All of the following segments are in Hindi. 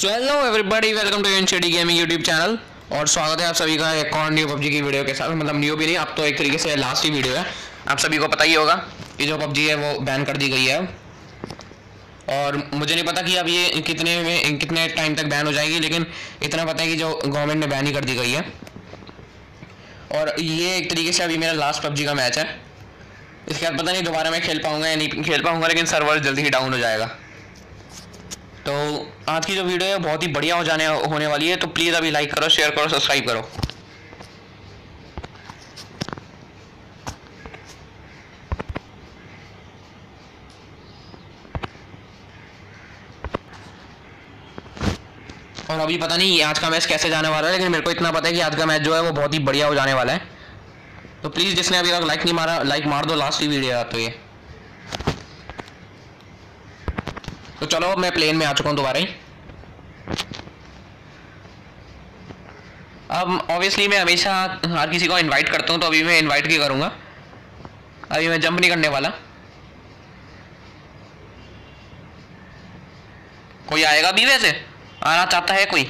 So hello everybody welcome to NCD gaming YouTube channel और स्वागत है आप सभी का एक और न्यू पबजी की वीडियो के साथ। मतलब न्यू भी नहीं, अब तो एक तरीके से लास्ट ही वीडियो है। आप सभी को पता ही होगा कि जो पबजी है वो बैन कर दी गई है। और मुझे नहीं पता कि अब ये कितने में, कितने टाइम तक बैन हो जाएगी, लेकिन इतना पता है कि जो गवर्नमेंट ने बैन ही कर दी गई है। और ये एक तरीके से अभी मेरा लास्ट पबजी का मैच है। इसके बाद पता नहीं दोबारा मैं खेल पाऊँगा या नहीं खेल पाऊँगा, लेकिन सर्वर जल्दी ही डाउन हो जाएगा। तो आज की जो वीडियो है, बहुत ही बढ़िया हो जाने, होने वाली है तो प्लीज़ अभी लाइक करो शेयर करो सब्सक्राइब करो। और अभी पता नहीं आज का मैच कैसे जाने वाला है, लेकिन मेरे को इतना पता है कि आज का मैच जो है, वो बहुत ही बढ़िया हो जाने वाला है। तो प्लीज़ जिसने अभी तक लाइक नहीं मारा लाइक मार दो लास्ट ही वीडियो तो ये। चलो, मैं प्लेन में आ चुका हूँ दोबारा ही। अब ऑब्वियसली मैं हमेशा हर किसी को इनवाइट करता हूँ तो अभी मैं इनवाइट भी करूँगा। अभी मैं जंप नहीं करने वाला। कोई आएगा भी वैसे? आना चाहता है कोई?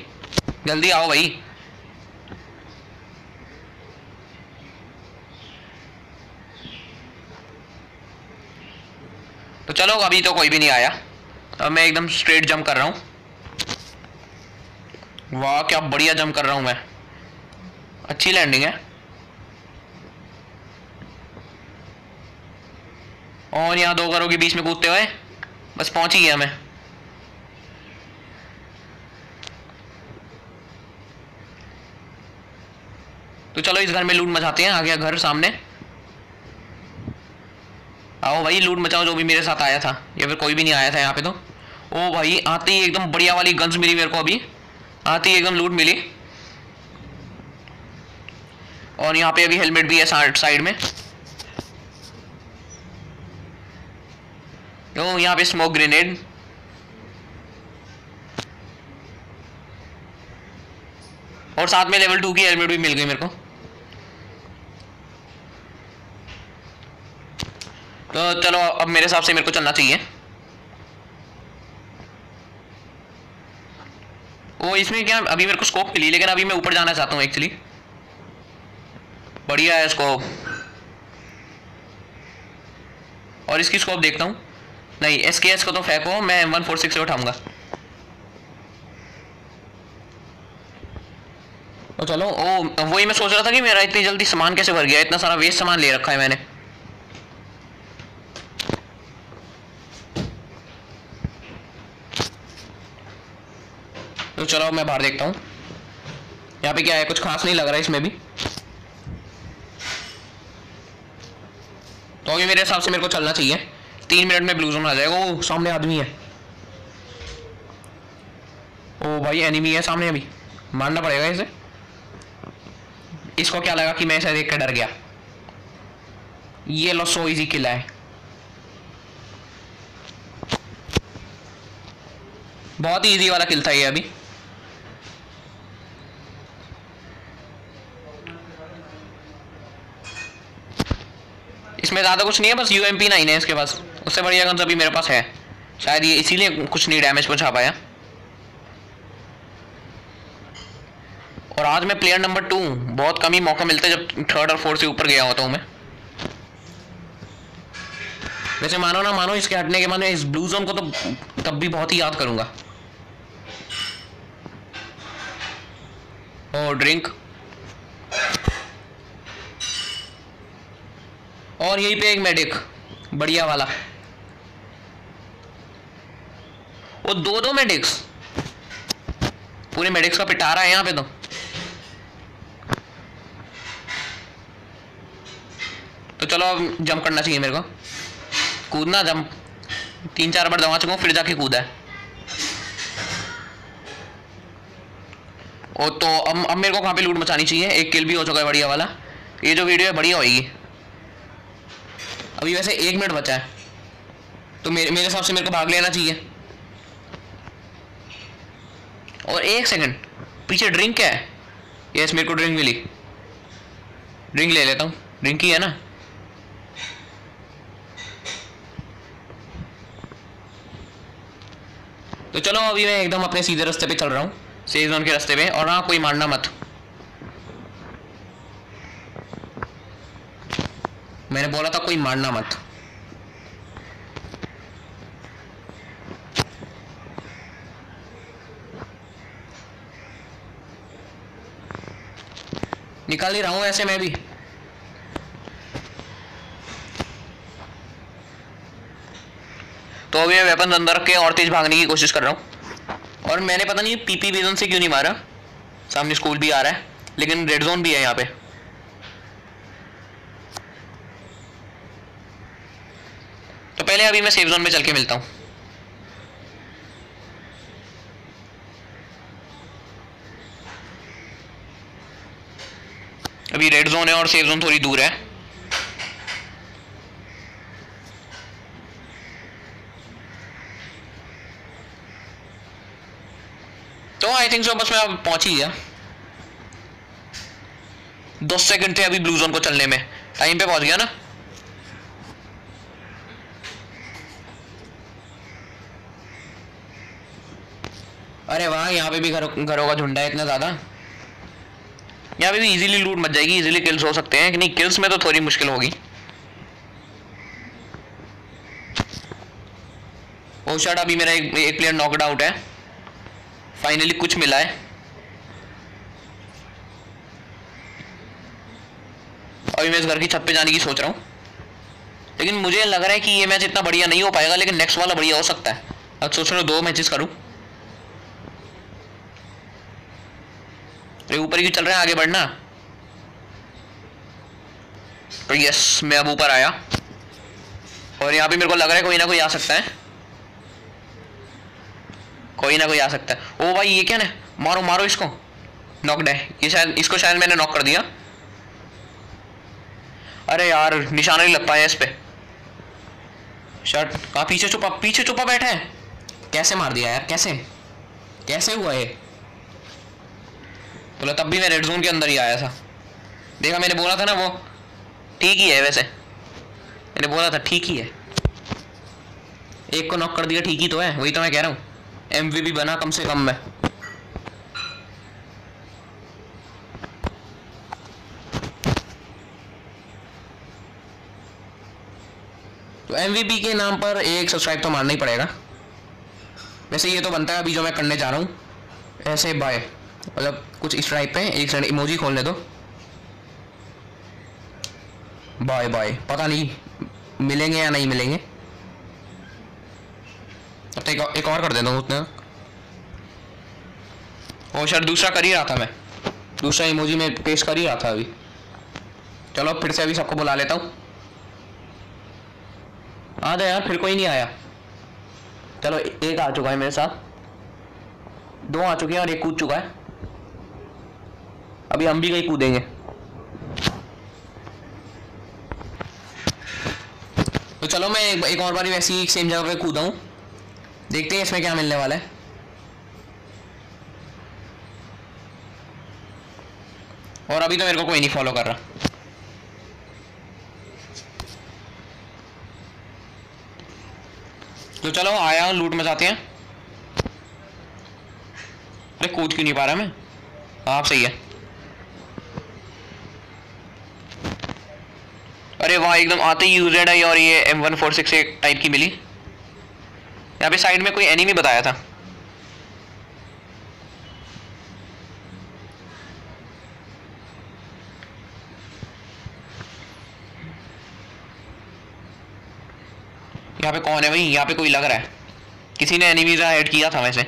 जल्दी आओ भाई। तो चलो, अभी तो कोई भी नहीं आया। अब मैं एकदम स्ट्रेट जंप कर रहा हूँ। वाह, क्या बढ़िया जंप कर रहा हूँ मैं। अच्छी लैंडिंग है। और यहाँ दो घरों के बीच में कूदते हुए, बस पहुँच ही गया मैं। तो चलो इस घर में लूट मचाते हैं आ गया घर सामने। आओ भाई लूट मचाओ जो भी मेरे साथ आया था, या फिर कोई भी नहीं आया था यहाँ पे तो। ओ भाई, आते ही एकदम बढ़िया वाली गन्स मिली मेरे को अभी। आते ही एकदम लूट मिली। और यहाँ पे अभी हेलमेट भी है साइड में। तो यहाँ पे स्मोक ग्रेनेड और साथ में लेवल टू की हेलमेट भी मिल गई मेरे को। तो चलो, अब मेरे हिसाब से मेरे को चलना चाहिए। वो इसमें क्या, अभी मेरे को स्कोप मिली, लेकिन अभी मैं ऊपर जाना चाहता हूँ एक्चुअली बढ़िया है स्कोप और इसकी स्कोप देखता हूँ। नहीं एस के एस को तो फेंको मैं वन फोर सिक्स से उठाऊँगा। तो चलो, ओ, वही मैं सोच रहा था कि मेरा इतनी जल्दी सामान कैसे भर गया, इतना सारा वेस्ट सामान ले रखा है मैंने। चलो, मैं बाहर देखता हूँ। यहाँ पे क्या है? कुछ खास नहीं लग रहा है इसमें भी। तो अभी मेरे हिसाब से मेरे को चलना चाहिए। तीन मिनट में ब्लू जोन आ जाएगा। वो सामने आदमी है। ओ भाई एनिमी है सामने अभी। मारना पड़ेगा इसे। इसको क्या लगा कि मैं इसे देख कर डर गया? ये लो सो इजी किला है। बहुत ही इजी वाला किल था ये अभी। इसमें ज़्यादा कुछ नहीं है, बस यू एम पी नाइन है इसके पास। उससे बढ़िया गन्स अभी मेरे पास है। शायद ये इसीलिए कुछ नहीं डैमेज पहुँचा पाया। और आज मैं प्लेयर नंबर टू बहुत कम ही मौका मिलता है जब थर्ड और फोर्थ से ऊपर गया होता हूँ मैं। वैसे मानो ना मानो इसके हटने के बाद इस ब्लू जोन को तो तब भी बहुत ही याद करूँगा। और ड्रिंक और यहीं पे एक मेडिक बढ़िया वाला। वो दो दो मेडिक्स पूरे मेडिक्स का पिटारा है यहाँ पे तो। तो चलो अब जंप करना चाहिए मेरे को। कूदना जंप तीन चार बार दवा चुका फिर जाके कूदा है। ओ तो अब अब मेरे को कहाँ पे लूट मचानी चाहिए? एक किल भी हो चुका है बढ़िया वाला। ये जो वीडियो है, बढ़िया होगी अभी वैसे एक मिनट बचा है। तो मेरे मेरे हिसाब से मेरे को भाग लेना चाहिए। और एक सेकंड पीछे ड्रिंक है? यस मेरे को ड्रिंक मिली। ड्रिंक ले लेता हूँ। ड्रिंक ही है ना। तो चलो, अभी मैं एकदम अपने सीधे रास्ते पे चल रहा हूँ। सेफ़ जोन के रास्ते पे। और हाँ कोई मारना मत। मैंने बोला था कोई मारना मत। निकाल ही रहा हूँ ऐसे मैं भी। तो अभी मैं वेपन अंदर रख के और तेज भागने की कोशिश कर रहा हूँ। और मैंने पता नहीं पीपी विजन से क्यों नहीं मारा? सामने स्कूल भी आ रहा है, लेकिन रेड जोन भी है यहाँ पे। पहले अभी मैं सेफ़ जोन में चल के मिलता हूँ। अभी रेड जोन है और सेफ़ जोन थोड़ी दूर है। तो आई थिंक सो बस मैं पहुँच ही गया। दस सेकंड थे अभी ब्लू जोन को चलने में। टाइम पे पहुँच गया ना? अरे वाह यहाँ पे भी घर घरों का झुंडा है इतना ज़्यादा। यहाँ पे भी इजीली लूट मच जाएगी इजीली किल्स हो सकते हैं। कि नहीं किल्स में तो थोड़ी मुश्किल होगी। ओ शट अभी मेरा एक, एक प्लेयर नॉकड आउट है। फाइनली कुछ मिला है। अभी मैं इस घर की छत पे जाने की सोच रहा हूँ। लेकिन मुझे लग रहा है कि ये मैच इतना बढ़िया नहीं हो पाएगा लेकिन नेक्स्ट वाला बढ़िया हो सकता है। अब सोच रहा हूँ दो मैचेस करूँ। ऊपर ही चल रहे हैं, आगे बढ़ना। तो यस मैं अब ऊपर आया। और यहाँ पे मेरे को लग रहा है कोई ना कोई आ सकता है। कोई ना कोई आ सकता है। ओ भाई, ये क्या ना? मारो मारो इसको। नॉकड है ये शायद, इसको शायद मैंने नॉक कर दिया। अरे यार, निशाना नहीं लग पाया इस पे। शर्ट, कहा पीछे छुपा पीछे छुपा बैठा है? कैसे मार दिया यार? कैसे? कैसे हुआ ये? बोला, तब भी मैं रेड जोन के अंदर ही आया था। देखा, मैंने बोला था ना वो, ठीक ही है वैसे। मैंने बोला था, ठीक ही है। एक को नॉक कर दिया, ठीक ही तो है, वही तो मैं कह रहा हूँ। एमवीबी बना कम से कम मैं। तो एमवीबी के नाम पर एक सब्सक्राइब तो मारना ही पड़ेगा। वैसे ये तो बनता है, अभी जो मैं करने जा रहा हूँ। ऐसे बाय मतलब कुछ इस टाइप पे एक सेकंड इमोजी खोलने दो बाय बाय पता नहीं मिलेंगे या नहीं मिलेंगे। अब तो एक, एक और कर देता हूँ उतना। और सर दूसरा कर ही रहा था मैं। दूसरा इमोजी में पेश कर ही रहा था अभी। चलो फिर से अभी सबको बुला लेता हूँ। आ जाए यार फिर कोई नहीं आया। चलो एक आ चुका है मेरे साथ। दो आ चुके हैं और एक कूद चुका है। अभी हम भी कहीं कूदेंगे। तो चलो मैं एक, एक और बार वैसी सेम जगह पे कूदा हूँ। देखते हैं इसमें क्या मिलने वाला है। और अभी तो मेरे को कोई नहीं फॉलो कर रहा। तो चलो आया लूट मचाते हैं। अरे कूद क्यों नहीं पा रहा मैं? आप सही है। वाह एकदम आते ही यूजेड आई और ये M one four six type की मिली। यहाँ पे साइड में कोई एनिमी बताया था। यहाँ पे कौन है भाई? यहाँ पे कोई लग रहा है। किसी ने एनिमीज ऐड किया था वैसे।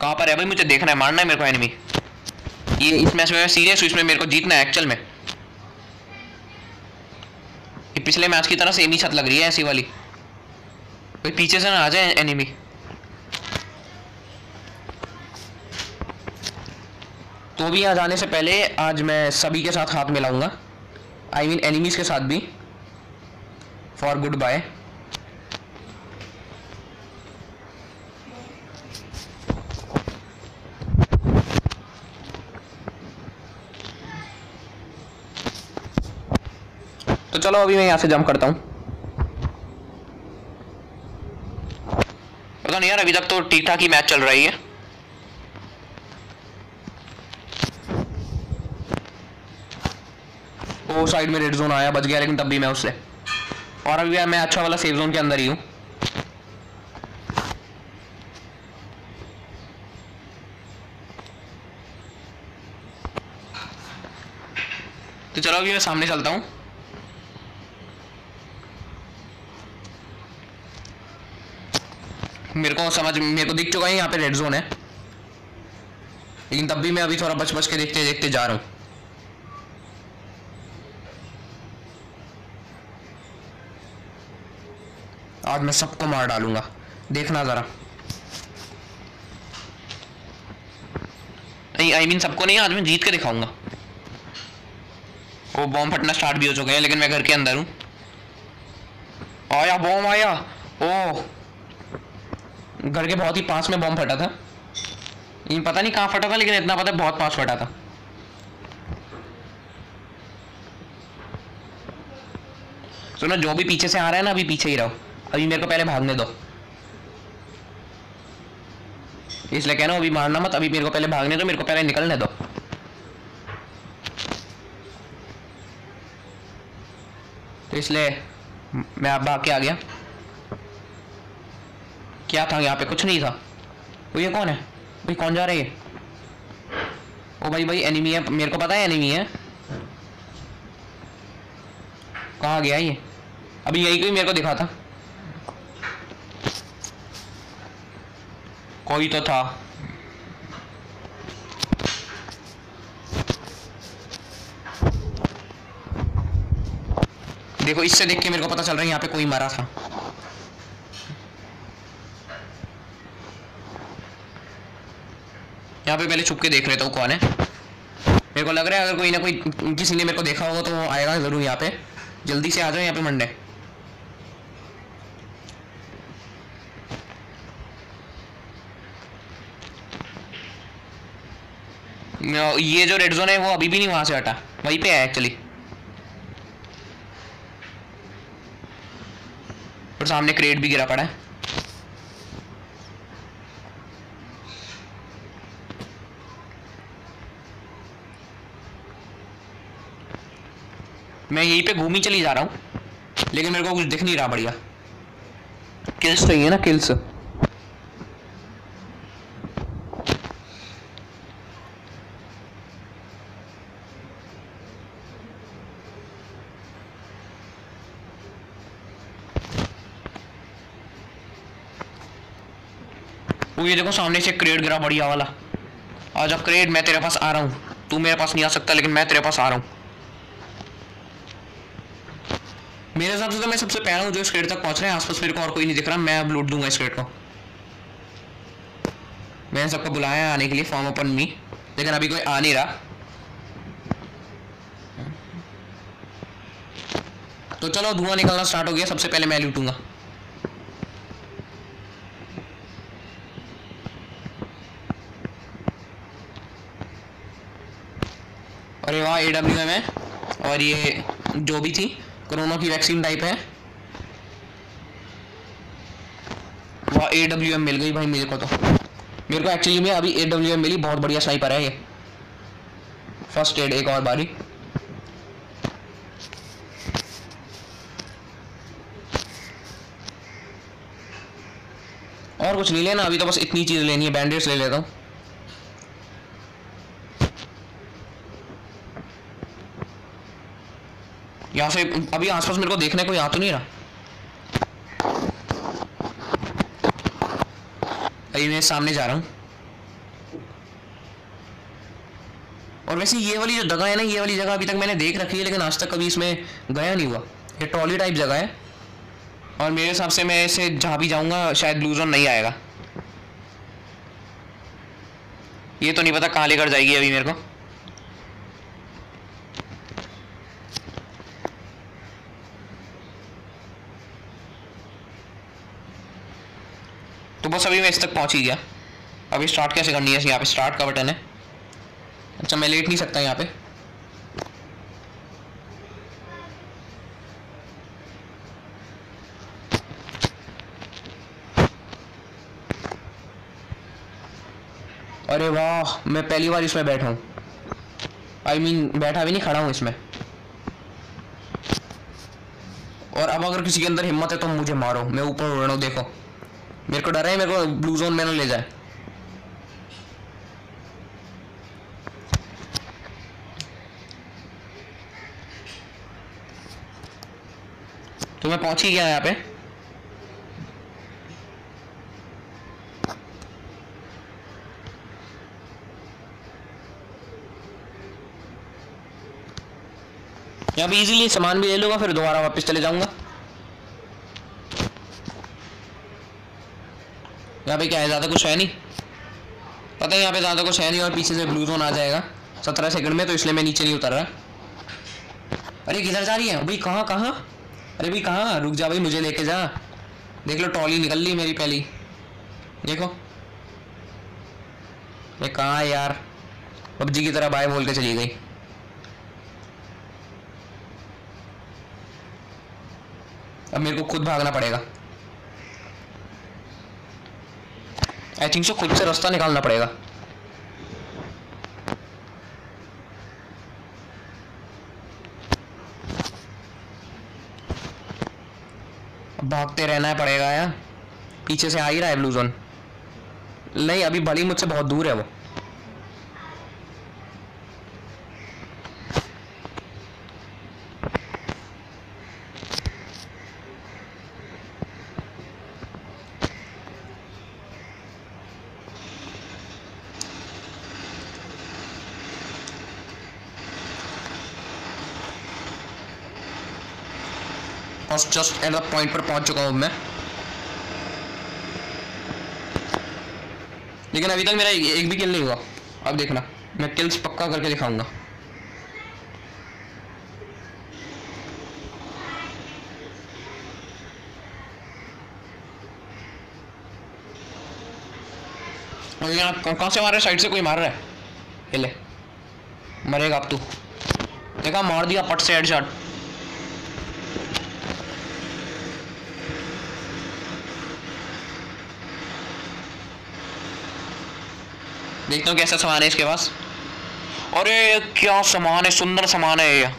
कहाँ पर है भाई? मुझे देखना है, मारना है मेरे को एनिमी ये इस मैच में सीरियस हूँ, इसमें मेरे को जीतना है एक्चुअल में। ये पिछले मैच की तरह सेम ही छत लग रही है ऐसी वाली। कोई पीछे से ना आ जाए एनिमी तो भी यहाँ जाने से पहले आज मैं सभी के साथ हाथ मिलाऊँगा। आई मीन एनिमीज के साथ भी। फॉर गुड बाय चलो अभी मैं यहाँ से जंप करता हूँ। पता नहीं यार, अभी तक तो ठीक ठाक ही मैच चल रही है। वो साइड में रेड जोन आया बच गया, लेकिन तब भी मैं उससे। और अभी मैं अच्छा वाला सेफ़ जोन के अंदर ही हूँ। तो चलो अभी मैं सामने चलता हूँ। मेरे को समझ, मेरे को दिख चुका है, यहाँ पे रेड जोन है। लेकिन तब भी मैं अभी थोड़ा बच बच के देखते देखते जा रहा हूँ। आज मैं सबको मार डालूँगा। देखना जरा। नहीं आई मीन सबको नहीं, आज मैं जीत के दिखाऊँगा। वो बॉम्ब फटना स्टार्ट भी हो चुके हैं, लेकिन मैं घर के अंदर हूँ। आया बॉम्ब आया। ओ! घर के बहुत ही पास में बॉम्ब फटा था। ये पता नहीं कहाँ फटा था, लेकिन इतना पता है बहुत पास फटा था। सुनो, जो भी पीछे से आ रहा है ना, अभी पीछे ही रहो। अभी मेरे को पहले भागने दो। इसलिए कह रहा हूँ, अभी मारना मत, अभी मेरे को पहले भागने दो, मेरे को पहले निकलने दो। तो इसलिए मैं आप भाग के आ गया। क्या था यहाँ पे? कुछ नहीं था। वो ये कौन है? भाई, कौन जा रही है ओ भाई भाई एनिमी है। मेरे को पता है एनिमी है। कहाँ गया ये? अभी यही कोई मेरे को दिखा था। कोई तो था। देखो, इससे देख के मेरे को पता चल रहा है यहाँ पे कोई मरा था। यहाँ पे पहले छुप के देख लेता हूँ कौन है। मेरे को लग रहा है अगर कोई ना कोई किसी ने मेरे को देखा होगा तो वो आएगा ज़रूर यहाँ पे। जल्दी से आ जाओ यहाँ पे मंडे। ये जो रेड जोन है, वो अभी भी नहीं वहाँ से हटा। वहीं पे है एक्चुअली और सामने क्रेट भी गिरा पड़ा है। मैं यहीं पे घूम ही चली जा रहा हूँ। लेकिन मेरे को कुछ दिख नहीं रहा बढ़िया। किल्स चाहिए ना किल्स वो ये देखो सामने से क्रेड गिरा बढ़िया वाला। आजा क्रेड मैं तेरे पास आ रहा हूँ। तू मेरे पास नहीं आ सकता लेकिन मैं तेरे पास आ रहा हूँ। मेरे हिसाब से तो मैं सबसे पहला हूँ जो इस क्रेड तक पहुँच रहे हैं। आसपास मेरे को और कोई नहीं दिख रहा। मैं अब लूट दूँगा इस को। मैंने सबको बुलाया आने के लिए फॉर्म ओपन मी लेकिन अभी कोई आ नहीं रहा। तो चलो, धुआँ निकलना स्टार्ट हो गया। सबसे पहले मैं लूटूँगा। अरे वाह ए डब्ल्यू एम है। और ये जो भी थी कोरोना की वैक्सीन टाइप है। वाह ए डब्ल्यू एम मिल गई भाई मेरे को तो। मेरे को एक्चुअली में अभी ए डब्ल्यू एम मिली, बहुत बढ़िया स्नाइपर है ये। फ़र्स्ट एड एक और बारी। और कुछ नहीं लेना, अभी तो बस इतनी चीज़ लेनी है बैंडेज ले लेता हूँ। यहाँ से, अभी आसपास मेरे को देखने कोई आ तो नहीं रहा। अभी मैं सामने जा रहा हूँ। और वैसे ये वाली जो जगह है ना, ये वाली जगह अभी तक मैंने देख रखी है, लेकिन आज तक कभी इसमें गया नहीं हुआ। ये ट्रॉली टाइप जगह है। और मेरे हिसाब से मैं इसे जहाँ भी जाऊँगा, शायद ब्लू जोन नहीं आएगा। ये तो नहीं पता कहाँ लेकर जाएगी अभी मेरे को। तो बस अभी मैं इस तक पहुँच ही गया। अभी स्टार्ट कैसे करनी है? यहाँ पे स्टार्ट का बटन है। अच्छा मैं लेट नहीं सकता यहाँ पे। अरे वाह, मैं पहली बार इसमें बैठा हूँ। आई मीन बैठा भी नहीं, खड़ा हूँ इसमें। और अब अगर किसी के अंदर हिम्मत है तो मुझे मारो। मैं ऊपर उड़ रहा हूँ, देखो। मेरे को डर है, मेरे को ब्लू जोन में ना ले जाए। तो मैं पहुँच ही गया यहाँ पे। यहाँ पे इजीली सामान भी ले लूँगा, फिर दोबारा वापस चले जाऊँगा। यहाँ पे क्या है, ज़्यादा कुछ है नहीं। पता है यहाँ पे ज़्यादा कुछ है नहीं और पीछे से ब्लू जोन आ जाएगा। सत्रह सेकंड में तो इसलिए मैं नीचे नहीं उतर रहा। अरे किधर जा रही है? भाई कहाँ कहाँ? अरे भाई कहाँ? रुक जा भाई, मुझे लेके जा। देख लो ट्रॉली निकल ली मेरी पहली। देखो। ये कहाँ यार? पबजी की तरह बाय बोल के चली गई। अब मेरे को खुद भागना पड़ेगा। आई थिंक सो खुद से रास्ता निकालना पड़ेगा। भागते रहना पड़ेगा यार। पीछे से आ ही रहा है ब्लू जोन नहीं, अभी भली मुझसे बहुत दूर है वो। और जस्ट एट द पॉइंट पर पहुँच चुका हूँ मैं। लेकिन अभी तक मेरा एक, भी किल नहीं हुआ। अब देखना। मैं किल्स पक्का करके दिखाऊँगा। कहाँ से मार रहा साइड से कोई मार रहा है? ये ले। मरेगा अब तू। देखा मार दिया पट से हेडशॉट देखता हूँ कैसा सामान है इसके पास। अरे क्या सामान है, सुंदर सामान है ये।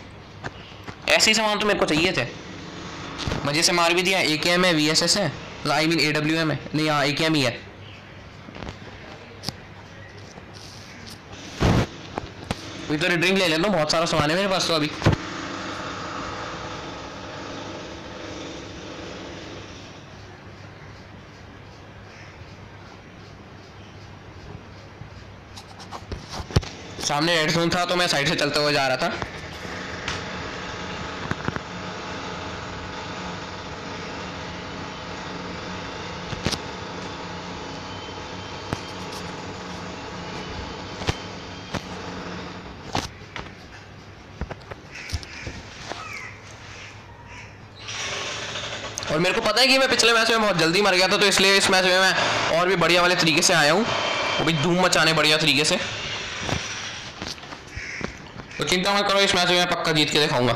ऐसे ही सामान तो मेरे को चाहिए थे। मज़े से मार भी दिया ए के एम है वी एस एस है I mean A W M है। नहीं हाँ ए के एम ही है। इधर ड्रिंक ले लेता हूँ, बहुत सारा सामान है मेरे पास तो अभी। सामने रेड जोन था तो मैं साइड से चलते हुए जा रहा था। और मेरे को पता है कि मैं पिछले मैच में बहुत जल्दी मर गया था तो इसलिए इस मैच में मैं और भी बढ़िया वाले तरीके से आया हूँ। वो भी धूम मचाने बढ़िया तरीके से। चिंता मत करो, इस मैच में मैं पक्का जीत के दिखाऊँगा।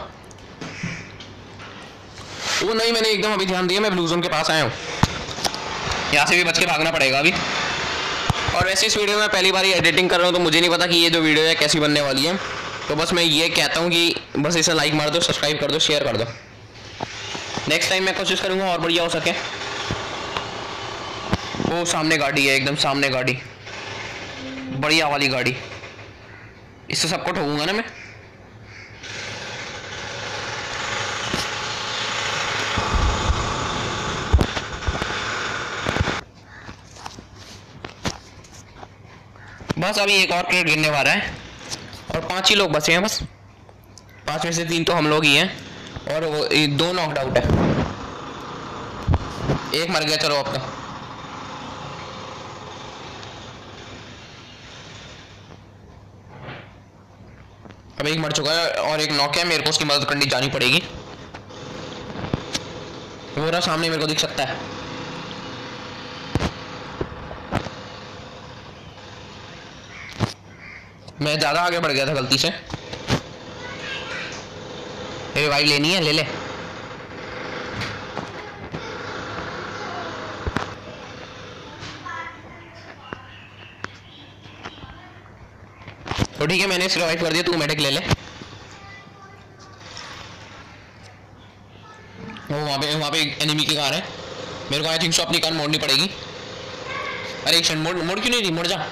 वो नहीं, मैंने एकदम अभी ध्यान दिया, मैं ब्लू जोन के पास आया हूँ। यहाँ से भी बच के भागना पड़ेगा अभी। और वैसे इस वीडियो में पहली बार एडिटिंग कर रहा हूँ तो मुझे नहीं पता कि ये जो वीडियो है, कैसी बनने वाली है। तो बस मैं ये कहता हूँ कि बस इसे लाइक मार दो सब्सक्राइब कर दो शेयर कर दो। नेक्स्ट टाइम मैं कोशिश करूँगा और बढ़िया हो सके। वो सामने गाड़ी है, एकदम सामने गाड़ी। बढ़िया वाली गाड़ी। इससे सबको ठोकूँगा ना मैं? बस अभी एक और क्रेट गिरने वाला है। और पाँच ही लोग बचे हैं बस। पाँच में से तीन तो हम लोग ही हैं। और वो दो नॉकड आउट है। एक मर गया, चलो अब तो। अब एक मर चुका है और एक नॉक है। मेरे को उसकी मदद करनी जानी पड़ेगी। वो रहा सामने, मेरे को दिख सकता है। मैं ज़्यादा आगे बढ़ गया था गलती से। भाई लेनी है, ले ले। तो ठीक है, मैंने रिवाइव कर दिया, तू मेडिक ले ले। वो वहाँ पे वहाँ पे एनिमी की कार है। मेरे को आई थिंक सो अपनी कार मोड़नी पड़ेगी। अरे, एक मोड़ मोड़ क्यों नहीं रही? मोड़ जा।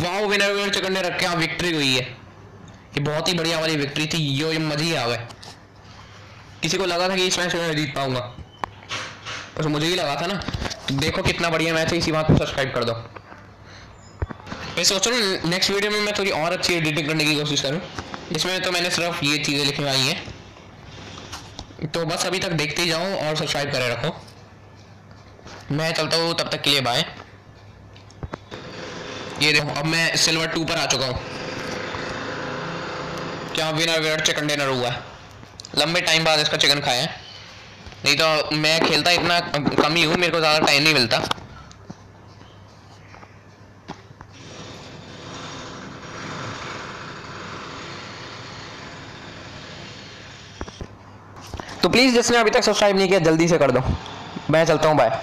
वाह विनर विनर चिकन ने रखे विक्ट्री हुई है। ये बहुत ही बढ़िया वाली विक्ट्री थी, यो मज़ा आ गए। किसी को लगा था कि इस मैच में जीत पाऊँगा? बस मुझे ही लगा था ना। तो देखो कितना बढ़िया मैच है, इसी बात को सब्सक्राइब कर दो। मैं सोच रहा हूँ नेक्स्ट वीडियो में मैं थोड़ी और अच्छी एडिटिंग करने की कोशिश करूँ इसमें तो मैंने सिर्फ़ ये चीज़ें लिखवाई हैं। तो बस अभी तक देखते ही जाओ और सब्सक्राइब करे रखो। मैं चलता हूँ, तब तक के लिए बाय ये देखो, अब मैं सिल्वर टू पर आ चुका हूँ। क्या विनर विनर चिकन डिनर हुआ लंबे टाइम बाद इसका चिकन खाया नहीं तो मैं खेलता इतना कम ही हूँ, मेरे को ज़्यादा टाइम नहीं मिलता। तो प्लीज़ जिसने अभी तक सब्सक्राइब नहीं किया, जल्दी से कर दो। मैं चलता हूँ बाय